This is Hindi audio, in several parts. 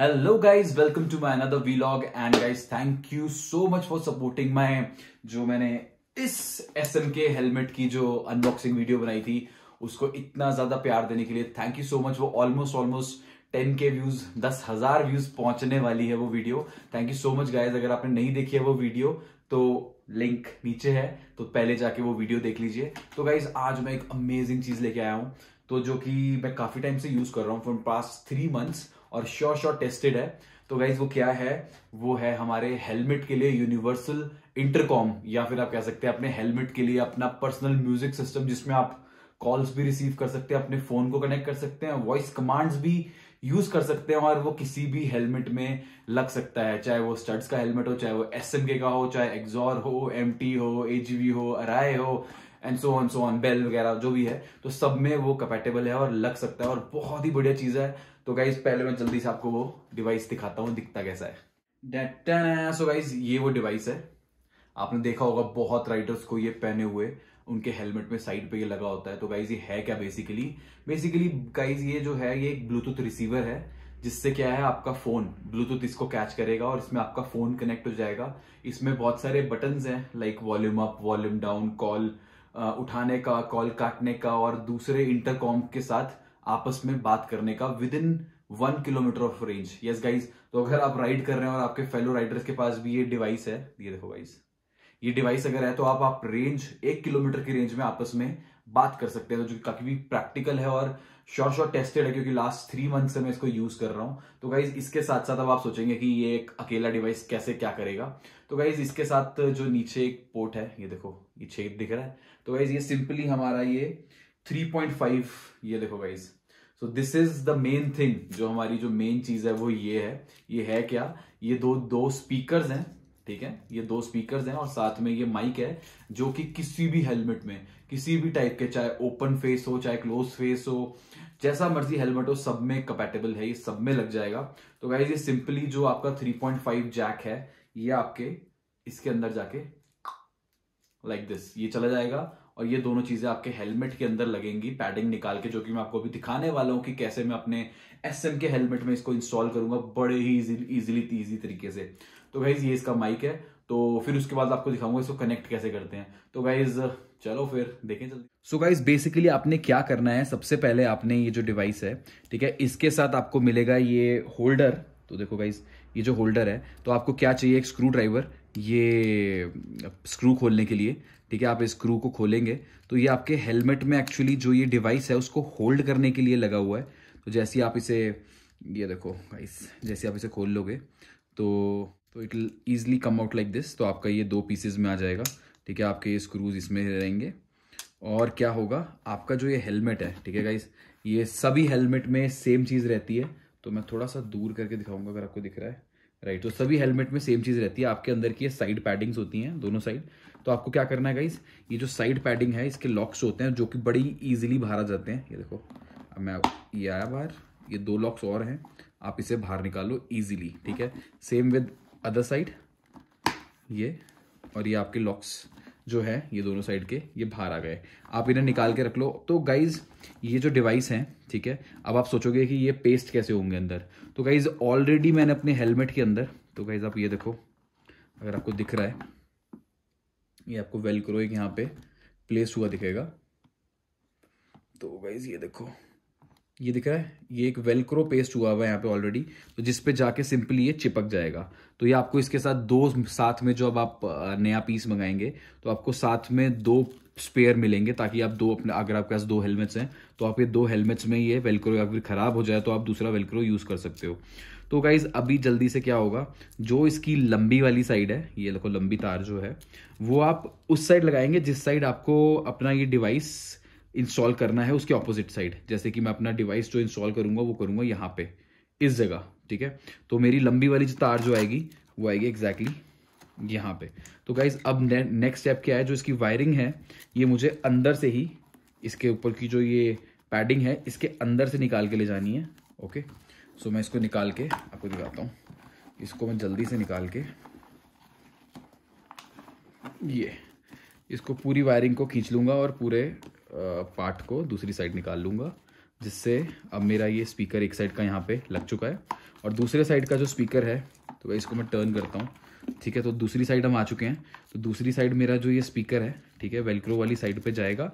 Hello guys welcome to my another vlog and guys thank you so much for supporting my जो मैंने इस एस एम के हेलमेट की जो अनबॉक्सिंग वीडियो बनाई थी, उसको इतना ज़्यादा प्यार देने के लिए थैंक यू सो मच वो almost almost ten K views दस हज़ार व्यूज़ पहुँचने वाली है वो video thank you so much guys अगर आपने नहीं देखी है वो वीडियो तो लिंक नीचे है. तो पहले जाके वो वीडियो देख लीजिए. तो गाइज़ आज मैं एक अमेजिंग चीज़ लेके आया हूँ. तो जो कि मैं काफ़ी टाइम से यूज़ कर रहा हूँ. फ्रॉम पास थ्री मंथ्स और श्योर श्योर टेस्टेड है। तो गाइज़ वो क्या है? वो है हमारे हेलमेट के लिए यूनिवर्सल इंटरकॉम या फिर आप कह सकते हैं अपने हेलमेट के लिए अपना पर्सनल म्यूज़िक सिस्टम जिसमें आप कॉल्स भी रिसीव कर सकते हैं, अपने फ़ोन को कनेक्ट कर सकते हैं वॉइस कमांड्स भी यूज़ कर सकते हैं, और वो किसी भी हेलमेट में लग सकता है। चाहे वो स्टड्स का हेलमेट हो, चाहे वो एस का हो, चाहे एक्सॉर हो एमटी हो एजीवी हो अराय हो and so on so on bell वगैरह, जो भी है। तो सब में वो कंपेटेबल है और लग सकता है, और बहुत ही बढ़िया चीज़ है। तो गाइज़ पहले मैं जल्दी से आपको वो डिवाइस दिखाता हूँ, दिखता कैसा है। सो गाइज़ ये वो डिवाइस है। आपने देखा होगा, बहुत राइडर्स को ये पहने हुए, उनके हेलमेट में साइड पे ये लगा होता है। तो गाइज़ ये है क्या बेसिकली बेसिकली गाइज़ ये जो है, ये एक ब्लूटूथ रिसीवर है, जिससे क्या है, आपका फ़ोन ब्लूटूथ इसको कैच करेगा और इसमें आपका फ़ोन कनेक्ट हो जाएगा। इसमें बहुत सारे बटन्स हैं like volume up volume down call उठाने का कॉल काटने का और दूसरे इंटरकॉम के साथ आपस में बात करने का within one kilometre of range yes guys तो अगर आप राइड कर रहे हैं और आपके फेलो राइडर्स के पास भी ये डिवाइस है, ये देखो गाइज़ ये डिवाइस अगर है तो आप आप रेंज एक किलोमीटर की रेंज में आपस में बात कर सकते हैं तो जो काफ़ी भी प्रैक्टिकल है और शॉर्ट शॉर्ट टेस्टेड है, क्योंकि लास्ट थ्री मंथ से मैं इसको यूज़ कर रहा हूँ। तो गाइज़ इसके साथ साथ अब आप सोचेंगे कि ये एक अकेला डिवाइस कैसे क्या करेगा। तो गाइज़ इसके साथ जो नीचे एक पोर्ट है, ये देखो, ये छेद दिख रहा है। तो गाइज़ ये सिंपली हमारा ये 3.5 ये देखो guys so this is the main thing जो हमारी जो मेन चीज़ है वो ये है। ये है क्या? ये दो दो स्पीकर्स हैं, ठीक है? ये दो स्पीकर्स हैं और साथ में ये माइक है, जो कि किसी भी हेलमेट में, किसी भी टाइप के, चाहे ओपन फेस हो, चाहे क्लोज फेस हो, जैसा मर्ज़ी हेलमेट हो, सब में कंपेटेबल है, ये सब में लग जाएगा। तो गाइज़ ये सिंपली जो आपका 3.5 जैक है, ये आपके, इसके अंदर जाके लाइक like दिस ये चला जाएगा। और ये दोनों चीज़ें आपके हेलमेट के अंदर लगेंगी, पैडिंग निकाल के, जो कि मैं आपको अभी दिखाने वाला हूँ कि कैसे मैं अपने एस के हेलमेट में इसको इंस्टॉल करूँगा बड़े ही इजीली इजी तरीके से। तो गाइज़ ये इसका माइक है। तो फिर उसके बाद आपको दिखाऊँगा इसको कनेक्ट कैसे करते हैं। तो गाइज़ चलो फिर देखें जल्दी। सो गाइज़ बेसिकली आपने क्या करना है, सबसे पहले आपने ये जो डिवाइस है, ठीक है, इसके साथ आपको मिलेगा ये होल्डर तो देखो गाइज़ ये जो होल्डर है तो आपको क्या चाहिए? एक स्क्रू ड्राइवर ये स्क्रू खोलने के लिए, ठीक है? आप इस स्क्रू को खोलेंगे तो ये आपके हेलमेट में एक्चुअली जो ये डिवाइस है, उसको होल्ड करने के लिए लगा हुआ है। तो जैसे आप इसे, ये देखो गाइस जैसे आप इसे खोल लोगे तो तो it easily come out like this तो आपका ये दो पीसेज में आ जाएगा, ठीक है? आपके ये स्क्रूज इसमें रहेंगे। और क्या होगा? आपका जो ये हेलमेट है, ठीक है गाइस ये सभी हेलमेट में सेम चीज़ रहती है। तो मैं थोड़ा सा दूर करके दिखाऊँगा, अगर आपको दिख रहा है। राइट तो सभी हेलमेट में सेम चीज़ रहती है। आपके अंदर की साइड पैडिंग्स होती हैं, दोनों साइड तो आपको क्या करना है गाइस ये जो साइड पैडिंग है, इसके लॉक्स होते हैं जो कि बड़ी ईजिली बाहर आ जाते हैं। ये देखो, अब मैं ये आया बाहर। ये दो लॉक्स और हैं। आप इसे बाहर निकालो ईजिली ठीक है? सेम विद अदर साइड ये और ये आपके लॉक्स जो है, ये दोनों साइड के, ये बाहर आ गए। आप इन्हें निकाल के रख लो। तो गाइज़ ये जो डिवाइस है, ठीक है, अब आप सोचोगे कि ये पेस्ट कैसे होंगे अंदर? तो गाइज़ ऑलरेडी मैंने अपने हेलमेट के अंदर तो गाइज़ आप ये देखो, अगर आपको दिख रहा है, ये आपको वेलक्रो एक यहाँ पे प्लेस हुआ दिखेगा। तो गाइज़ ये देखो ये दिख रहा है, ये एक वेलक्रो पेस्ट हुआ हुआ है यहाँ पे ऑलरेडी तो जिस पे जाके सिंपली ये चिपक जाएगा। तो ये आपको इसके साथ दो, साथ में जो अब आप नया पीस मंगाएँगे तो आपको साथ में दो स्पेयर मिलेंगे ताकि आप दो अपने, अगर आपके पास दो हेलमेट्स हैं तो आप ये दो हेलमेट्स में ये वेलक्रो अगर खराब हो जाए तो आप दूसरा वेलक्रो यूज़ कर सकते हो। तो गाइज़ अभी जल्दी से क्या होगा, जो इसकी लंबी वाली साइड है, ये देखो लंबी तार जो है, वो आप उस साइड लगाएँगे जिस साइड आपको अपना ये डिवाइस इंस्टॉल करना है उसके ऑपोजिट साइड जैसे कि मैं अपना डिवाइस जो इंस्टॉल करूँगा, वो करूँगा यहाँ पे, इस जगह, ठीक है? तो मेरी लंबी वाली जो तार जो आएगी, वो आएगी एग्जैक्टली exactly यहाँ पे। तो गाइज़ अब नेक्स्ट स्टेप क्या है? जो इसकी वायरिंग है, ये मुझे अंदर से ही, इसके ऊपर की जो ये पैडिंग है, इसके अंदर से निकाल के ले जानी है ओके सो मैं इसको निकाल के, आपको दिखाता हूँ। इसको मैं जल्दी से निकाल के, ये, इसको पूरी वायरिंग को खींच लूँगा और पूरे पार्ट को दूसरी साइड निकाल लूँगा जिससे अब मेरा ये स्पीकर एक साइड का यहाँ पे लग चुका है और दूसरे साइड का जो स्पीकर है तो भाई इसको मैं टर्न करता हूँ। ठीक है तो दूसरी साइड हम आ चुके हैं। तो दूसरी साइड मेरा जो ये स्पीकर है ठीक है वेलक्रो वाली साइड पे जाएगा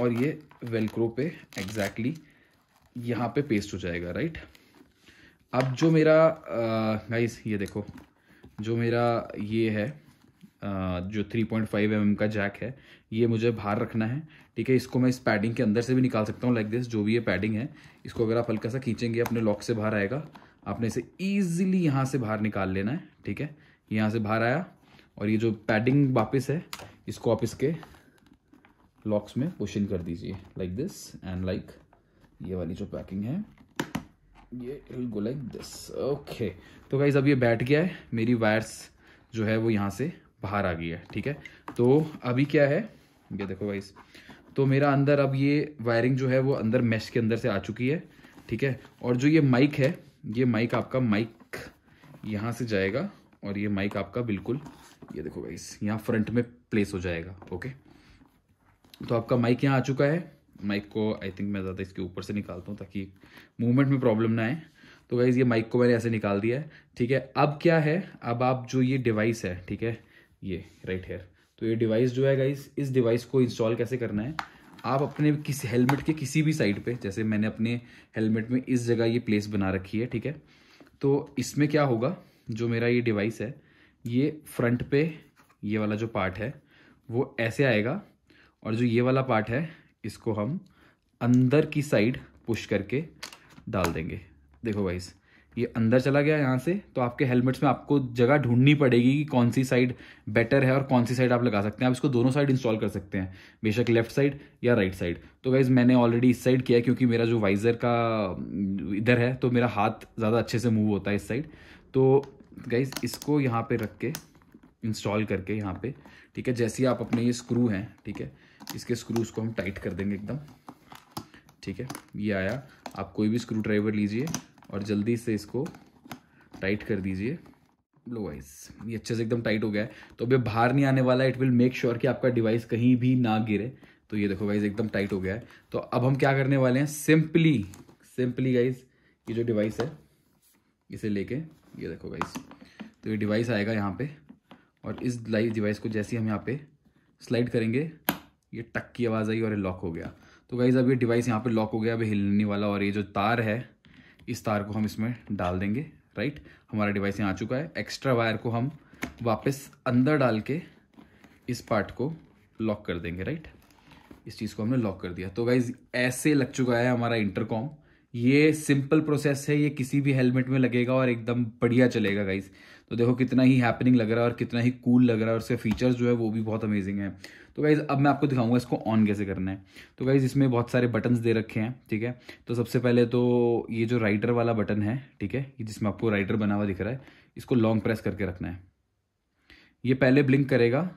और ये वेलक्रो पे एग्जैक्टली यहाँ पे पेस्ट हो जाएगा राइट अब जो मेरा गाइस ये देखो जो मेरा ये है आ, जो 3.5 पॉइंट mm का जैक है ये मुझे बाहर रखना है। ठीक है, इसको मैं इस पैडिंग के अंदर से भी निकाल सकता हूँ लाइक दिस जो भी ये पैडिंग है, इसको अगर आप हल्का सा खींचेंगे, अपने लॉक से बाहर आएगा, आपने इसे ईजिली यहाँ से बाहर निकाल लेना है, ठीक है? यहाँ से बाहर आया, और ये जो पैडिंग वापस है, इसको आप इसके लॉक्स में पुश कर दीजिए लाइक दिस एंड लाइक ये वाली जो पैकिंग है, ये गो लाइक दिस ओके तो गाइज़ अब ये बैठ गया है, मेरी वायर्स जो है वो यहाँ से बाहर आ गई है, ठीक है? तो अभी क्या है, ये देखो गाइज़ तो मेरा अंदर अब ये वायरिंग जो है वो अंदर मैश के अंदर से आ चुकी है, ठीक है? और जो ये माइक है, ये माइक आपका माइक यहाँ से जाएगा और ये माइक आपका बिल्कुल, ये देखो गाइस यहाँ फ्रंट में प्लेस हो जाएगा ओके तो आपका माइक यहाँ आ चुका है। माइक को आई थिंक मैं ज़्यादा इसके ऊपर से निकालता हूँ ताकि मूवमेंट में प्रॉब्लम ना आए। तो गाइज़ ये माइक को मैंने ऐसे निकाल दिया है, ठीक है? अब क्या है? अब आप जो ये डिवाइस है, ठीक है? ये राइट हेयर तो ये डिवाइस जो है गाइज़ इस डिवाइस को इंस्टॉल कैसे करना है? आप अपने किसी हेलमेट के किसी भी साइड पे, जैसे मैंने अपने हेलमेट में इस जगह ये प्लेस बना रखी है, ठीक है? तो इसमें क्या होगा, जो मेरा ये डिवाइस है, ये फ्रंट पे ये वाला जो पार्ट है, वो ऐसे आएगा और जो ये वाला पार्ट है, इसको हम अंदर की साइड पुश करके डाल देंगे। देखो गाइस ये अंदर चला गया यहाँ से तो आपके हेलमेट्स में आपको जगह ढूंढनी पड़ेगी कि कौन सी साइड बेटर है और कौन सी साइड आप लगा सकते हैं। आप इसको दोनों साइड इंस्टॉल कर सकते हैं, बेशक लेफ़्ट साइड या राइट साइड तो गाइज़ मैंने ऑलरेडी इस साइड किया क्योंकि मेरा जो वाइजर का इधर है तो मेरा हाथ ज़्यादा अच्छे से मूव होता है इस साइड तो गाइज़ इसको यहाँ पे रख के इंस्टॉल करके यहाँ पे, ठीक है, जैसे आप अपने ये स्क्रू हैं, ठीक है, इसके स्क्रूज को हम टाइट कर देंगे एकदम, ठीक है, ये आया। आप कोई भी स्क्रू ड्राइवर लीजिए और जल्दी से इसको टाइट कर दीजिए। लो वाइज ये अच्छे से एकदम टाइट हो गया है। तो अभी बाहर नहीं आने वाला इट विल मेक श्योर कि आपका डिवाइस कहीं भी ना गिरे। तो ये देखो गाइज़ एकदम टाइट हो गया है। तो अब हम क्या करने वाले हैं? सिंपली सिंपली गाइज़ ये जो डिवाइस है, इसे लेके, ये देखो गाइज़ तो ये डिवाइस आएगा यहाँ पे। और इस लाइव डिवाइस को जैसे हम यहाँ पे स्लाइड करेंगे, ये टक की आवाज़ आई और ये लॉक हो गया। तो गाइज़ अब ये डिवाइस यहाँ पे लॉक हो गया, अभी हिलने वाला। और ये जो तार है इस तार को हम इसमें डाल देंगे राइट हमारा डिवाइस यहाँ आ चुका है। एक्स्ट्रा वायर को हम वापस अंदर डाल के इस पार्ट को लॉक कर देंगे राइट इस चीज़ को हमने लॉक कर दिया। तो गाइज़ ऐसे लग चुका है हमारा इंटरकॉम ये सिंपल प्रोसेस है, ये किसी भी हेलमेट में लगेगा और एकदम बढ़िया चलेगा गाइज़ तो देखो कितना ही हैपनिंग लग रहा है और कितना ही कूल लग रहा है और उसके फीचर्स जो है वो भी बहुत अमेजिंग है। तो गाइज़ अब मैं आपको दिखाऊँगा इसको ऑन कैसे करना है। तो गाइज़ इसमें बहुत सारे बटन्स दे रखे हैं, ठीक है? तो सबसे पहले तो ये जो राइटर वाला बटन है, ठीक है? जिसमें आपको राइटर बना हुआ दिख रहा है, इसको लॉन्ग प्रेस करके रखना है। ये पहले ब्लिंक करेगा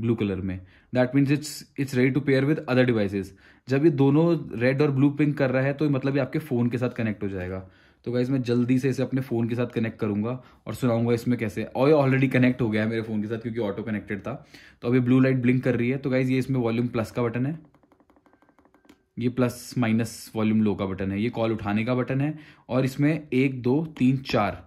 ब्लू कलर में। That means it's it's ready to pair with other devices जब ये दोनों रेड और ब्लू पिंक कर रहा है तो मतलब ये आपके फ़ोन के साथ कनेक्ट हो जाएगा। तो गाइज़ मैं जल्दी से इसे अपने फ़ोन के साथ कनेक्ट करूँगा और सुनाऊँगा इसमें कैसे। और ये ऑलरेडी कनेक्ट हो गया है मेरे फ़ोन के साथ क्योंकि ऑटो कनेक्टेड था। तो अभी ब्लू लाइट ब्लिंक कर रही है। तो गाइज़ ये इसमें वॉल्यूम प्लस का बटन है। ये प्लस माइनस वॉल्यूम लो का बटन है। ये कॉल उठाने का बटन है। और इसमें एक, दो, तीन, चार,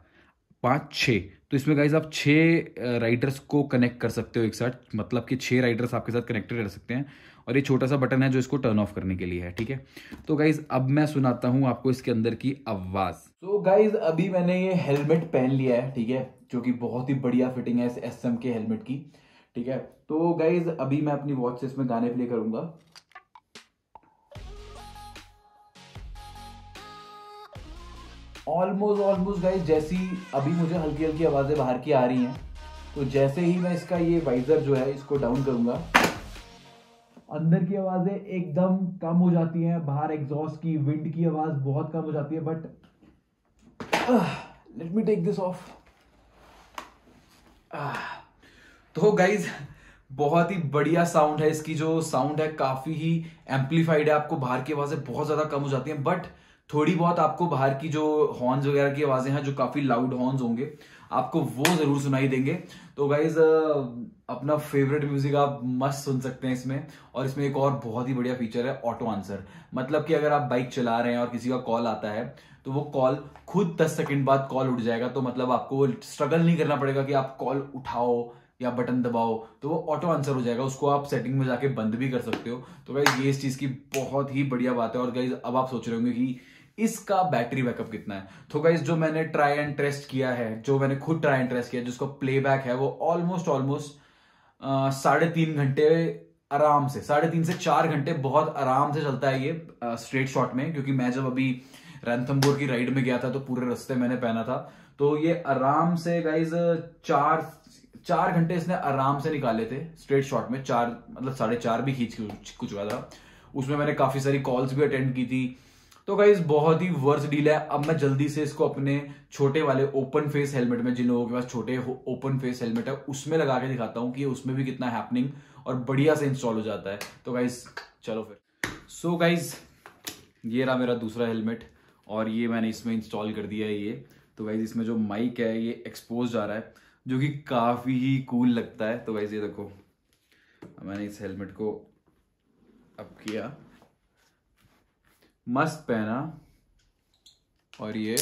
पाँच छः तो इसमें गाइज़ आप छः राइडर्स को कनेक्ट कर सकते हो एक साथ। मतलब कि छः राइडर्स आपके साथ कनेक्टेड रह सकते हैं। और ये छोटा सा बटन है जो इसको टर्न ऑफ़ करने के लिए है, ठीक है? तो गाइज़ अब मैं सुनाता हूँ आपको इसके अंदर की आवाज़। तो गाइज़ अभी मैंने ये हेलमेट पहन लिया है, ठीक है? जो कि बहुत ही बढ़िया फिटिंग है इस एस के हेलमेट की, ठीक है? तो गाइज़ अभी मैं अपनी वॉच से इसमें गाने प्ले करूँगा। ऑलमोस्ट ऑलमोस्ट गाइज़ जैसी अभी मुझे हल्की हल्की आवाज़ें बाहर की आ रही हैं तो जैसे ही मैं इसका ये वाइजर जो है, इसको डाउन करूँगा। अंदर की आवाज़ें एकदम कम हो जाती हैं, बाहर एग्जॉस्ट की विंड की आवाज़ बहुत कम हो जाती है but let me take this off तो गाइज़ बहुत ही बढ़िया साउंड है, इसकी जो साउंड है काफ़ी ही एम्पलीफाइड है, आपको बाहर की आवाज़ें बहुत ज़्यादा कम हो जाती हैं बट थोड़ी बहुत आपको बाहर की जो हॉर्न्स वगैरह की आवाज़ें हैं, जो काफ़ी लाउड हॉर्न्स होंगे, आपको वो ज़रूर सुनाई देंगे। तो गाइज़ अपना फेवरेट म्यूज़िक आप मस्त सुन सकते हैं इसमें। और इसमें एक और बहुत ही बढ़िया फीचर है ऑटो आंसर मतलब कि अगर आप बाइक चला रहे हैं और किसी का कॉल आता है तो वो कॉल खुद दस सेकंड बाद कॉल उठ जाएगा। तो मतलब आपको स्ट्रगल नहीं करना पड़ेगा कि आप कॉल उठाओ या बटन दबाओ तो वो ऑटो आंसर हो जाएगा। उसको आप सेटिंग में जाके बंद भी कर सकते हो। तो गाइज़ ये इस चीज़ की बहुत ही बढ़िया बात है और गाइज़ अब आप सोच रहे होंगे कि इसका बैटरी बैकअप कितना है। तो गाइज़ जो मैंने ट्राई एंड टेस्ट किया है, जो मैंने खुद ट्राई एंड टेस्ट किया जिसका प्लेबैक है, वो ऑलमोस्ट ऑलमोस्ट साढ़े तीन घंटे आराम से, साढ़े तीन से चार घंटे बहुत आराम से चलता है ये स्ट्रेट शॉट में। क्योंकि मैं जब अभी रैंथमबोर की राइड में गया था तो पूरे रस्ते मैंने पहना था। तो ये आराम से गाइज़ चार चार घंटे इसने आराम से निकाले थे स्ट्रेट शॉट में, चार मतलब साढ़े चार भी खींच कुछ चुका था। उसमें मैंने काफ़ी सारी कॉल्स भी अटेंड की थी। तो गाइज़ बहुत ही वर्स डील है। अब मैं जल्दी से इसको अपने छोटे वाले ओपन फेस हेलमेट में, जिन लोगों के पास छोटे ओपन फेस हेलमेट है, उसमें लगा के दिखाता हूँ कि उसमें भी कितना हैपनिंग और बढ़िया से इंस्टॉल हो जाता है। तो गाइज़ चलो फिर। सो so गाइज़ ये रहा मेरा दूसरा हेलमेट और ये मैंने इसमें इंस्टॉल कर दिया है ये। तो गाइज़ इसमें जो माइक है, ये एक्सपोज जा रहा है, जो कि काफ़ी ही कूल लगता है। तो वैसे देखो, मैंने इस हेलमेट को अब किया। मस्त पहना। और ये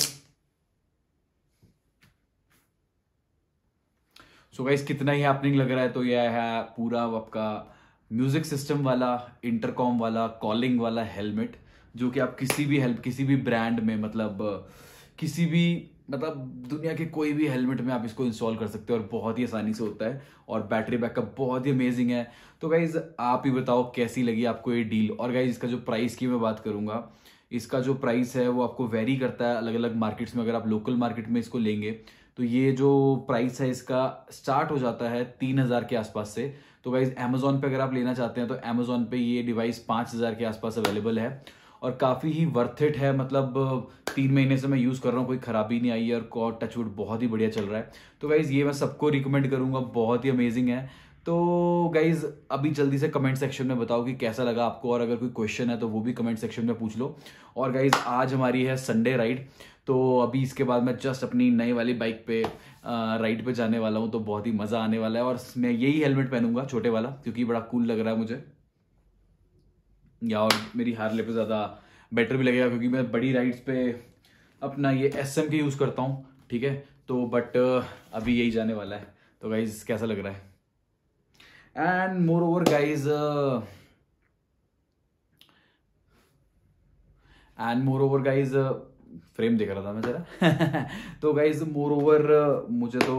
सो गाइस कितना ही हैपनिंग लग रहा है तो यह है पूरा आपका म्यूज़िक सिस्टम वाला इंटरकॉम वाला कॉलिंग वाला हेलमेट जो कि आप किसी भी हेल्प किसी भी ब्रांड में मतलब किसी भी मतलब दुनिया के कोई भी हेलमेट में आप इसको इंस्टॉल कर सकते हो और बहुत ही आसानी से होता है और बैटरी बैकअप बहुत ही अमेजिंग है। तो गाइज़ आप ही बताओ कैसी लगी आपको ये डील और गाइज़ इसका जो प्राइस की मैं बात करूँगा, इसका जो प्राइस है वो आपको वेरी करता है अलग अलग मार्केट्स में, अगर आप लोकल मार्केट में इसको लेंगे तो ये जो प्राइस है इसका स्टार्ट हो जाता है तीन हज़ार के आसपास से। तो गाइज़ अमेजोन पे अगर आप लेना चाहते हैं तो अमेजोन पे ये डिवाइस पाँच हज़ार के आसपास अवेलेबल है। और काफ़ी ही वर्थ इट है। मतलब तीन महीने से मैं यूज़ कर रहा हूँ, कोई ख़राबी नहीं आई है और कॉट टचवुड बहुत ही बढ़िया चल रहा है। तो गाइज़ ये मैं सबको रिकमेंड करूँगा, बहुत ही अमेजिंग है। तो गाइज़ अभी जल्दी से कमेंट सेक्शन में बताओ कि कैसा लगा आपको और अगर कोई क्वेश्चन है तो वो भी कमेंट सेक्शन में पूछ लो। और गाइज़ आज हमारी है संडे राइड तो अभी इसके बाद मैं जस्ट अपनी नई वाली बाइक पे राइड पे जाने वाला हूँ तो बहुत ही मज़ा आने वाला है। और मैं यही हेलमेट पहनूँगा, छोटे वाला, क्योंकि बड़ा कूल लग रहा है मुझे। या और मेरी हार्ले पे ज़्यादा बेटर भी लगेगा, क्योंकि मैं बड़ी राइड्स पे अपना ये एस एम के यूज़ करता हूँ, ठीक है? तो बट अभी यही जाने वाला है। तो गाइज़ कैसा लग रहा है? And moreover guys and moreover guys frame देख रहा था मैं जरा। तो गाइज़ मोर ओवर मुझे तो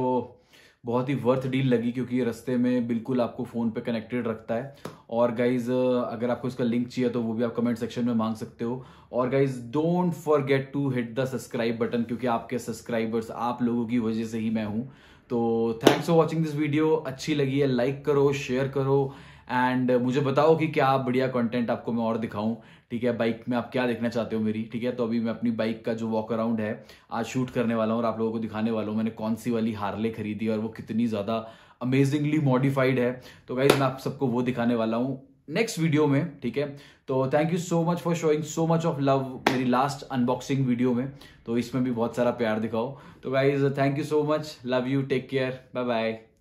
बहुत ही वर्थ डील लगी क्योंकि ये रस्ते में बिल्कुल आपको फ़ोन पे कनेक्टेड रखता है। और गाइज़ अगर आपको इसका लिंक चाहिए तो वो भी आप कमेंट सेक्शन में मांग सकते हो। और guys don't forget to hit the subscribe button क्योंकि आपके सब्सक्राइबर्स आप लोगों की वजह से ही मैं हूँ। तो thanks for watching this video अच्छी लगी है लाइक करो शेयर करो। एंड मुझे बताओ कि क्या बढ़िया कंटेंट आपको मैं और दिखाऊँ। ठीक है बाइक में आप क्या देखना चाहते हो मेरी? ठीक है तो अभी मैं अपनी बाइक का जो वॉक अराउंड है, आज शूट करने वाला हूँ और आप लोगों को दिखाने वाला हूँ। मैंने कौन सी वाली हार्ले खरीदी और वो कितनी ज़्यादा अमेजिंगली मॉडिफाइड है। तो गाइज़ मैं आप सबको वो दिखाने वाला हूँ नेक्स्ट वीडियो में, ठीक है? तो thank you so much for showing so much of love मेरी लास्ट अनबॉक्सिंग वीडियो में। तो इसमें भी बहुत सारा प्यार दिखाओ। तो guys thank you so much love you take care bye bye